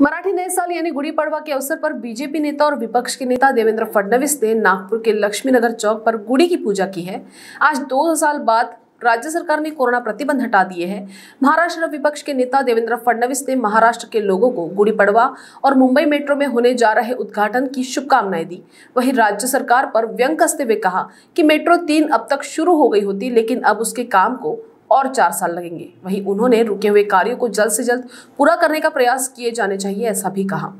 मराठी नए साल यानी गुड़ी पड़वा के अवसर पर बीजेपी नेता और विपक्ष के नेता देवेंद्र फडणवीस ने नागपुर के लक्ष्मीनगर चौक पर गुड़ी की पूजा की है। आज दो साल बाद राज्य सरकार ने कोरोना प्रतिबंध हटा दिए हैं। महाराष्ट्र विपक्ष के नेता देवेंद्र फडणवीस ने महाराष्ट्र के लोगों को गुड़ी पड़वा और मुंबई मेट्रो में होने जा रहे उद्घाटन की शुभकामनाएँ दी। वहीं राज्य सरकार पर व्यंग कसते हुए कहा कि मेट्रो तीन अब तक शुरू हो गई होती, लेकिन अब उसके काम को और चार साल लगेंगे। वहीं उन्होंने रुके हुए कार्यों को जल्द से जल्द पूरा करने का प्रयास किए जाने चाहिए ऐसा भी कहा।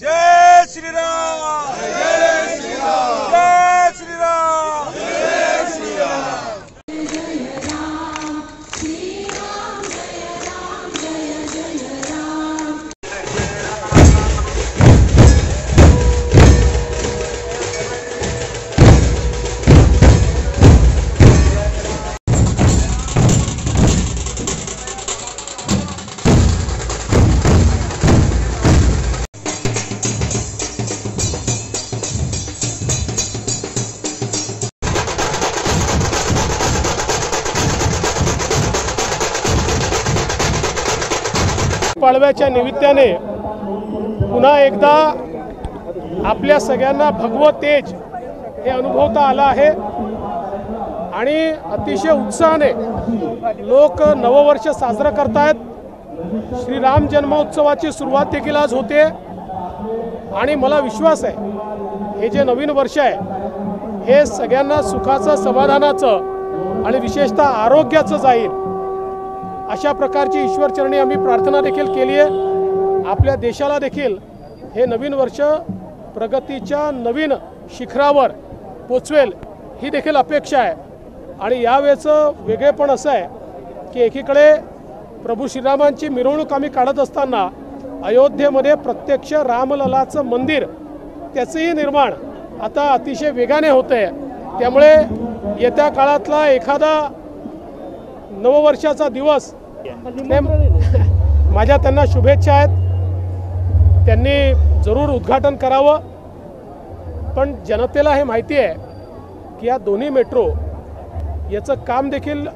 जय श्री राम। पाडव्याच्या निमित्ताने पुन्हा एकदा आपल्या सगळ्यांना भगवत तेज हे अनुभवता आलं आहे. आणि अतिशय उत्साहाने लोक नववर्ष साजरं करतायत. श्रीराम जन्मोत्सवाची सुरुवात देखील आज होते. आणि मला विश्वास आहे हे जे नवीन वर्ष आहे हे सगळ्यांना सुखाचं समाधानाचं आणि विशेषतः आरोग्याचं जाईल अशा प्रकारची ईश्वरचरणी आम्ही प्रार्थना देखील केली आहे. आपल्या देशाला देखील हे नवीन वर्ष प्रगतीच्या नवीन शिखरावर पोचवेल ही देखील अपेक्षा आहे. आणि यावेळेचं वेगळेपण असं आहे की एकीकडे प्रभू श्रीरामांची मिरवणूक आम्ही काढत असताना अयोध्येमध्ये प्रत्यक्ष रामललाचं मंदिर त्याचंही निर्माण आता अतिशय वेगाने होतं आहे. त्यामुळे येत्या काळातला एखादा नववर्षाचा दिवस माझ्या त्यांना शुभेच्छा आहेत. त्यांनी जरूर उद्घाटन करावं. पण जनतेला हे माहिती आहे की या दोन्ही मेट्रो याचं काम देखील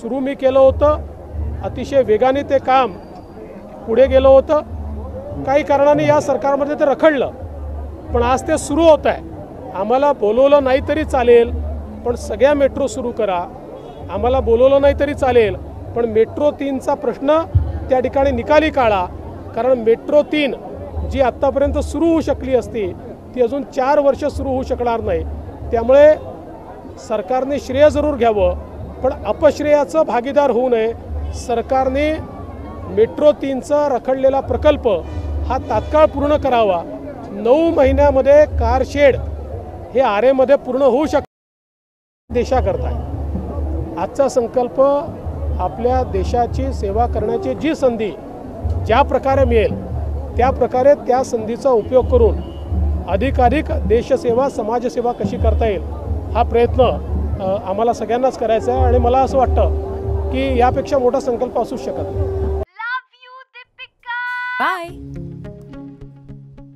सुरू मी केलं होतं. अतिशय वेगाने ते काम पुढे गेलं होतं. काही कारणाने या सरकारमध्ये ते रखडलं. पण आज ते सुरू होत आहे. आम्हाला बोलवलं नाही तरी चालेल पण सगळ्या मेट्रो सुरू करा. आम्हाला बोलवलं नाही तरी चालेल. पण मेट्रो तीनचा प्रश्न त्या ठिकाणी निकाली काढा. कारण मेट्रो तीन जी आत्तापर्यंत सुरू होऊ शकली असती ती अजून चार वर्ष सुरू होऊ शकणार नाही. त्यामुळे सरकारने श्रेय जरूर घ्यावं पण अपश्रेयाचं भागीदार होऊ नये. सरकारने मेट्रो तीनचा रखडलेला प्रकल्प हा तात्काळ पूर्ण करावा. नऊ महिन्यामध्ये कारशेड हे आरेमध्ये पूर्ण होऊ शक देशाकरता. आहे आजचा संकल्प आपल्या देशाची सेवा करण्याची जी संधी ज्या प्रकारे मिळेल त्या प्रकारे त्या संधीचा उपयोग करून अधिकाधिक देशसेवा समाजसेवा कशी करता येईल हा प्रयत्न आम्हाला सगळ्यांनाच करायचा आहे आणि मला असं वाटतं की यापेक्षा मोठा संकल्प असूच शकत नाही. बाय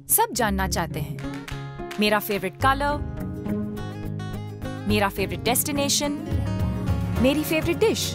सब जानना चाहते हैं। मेरा फेवरेट कलर मेरा फेवरेट डेस्टिनेशन मेरी फेवरेट डिश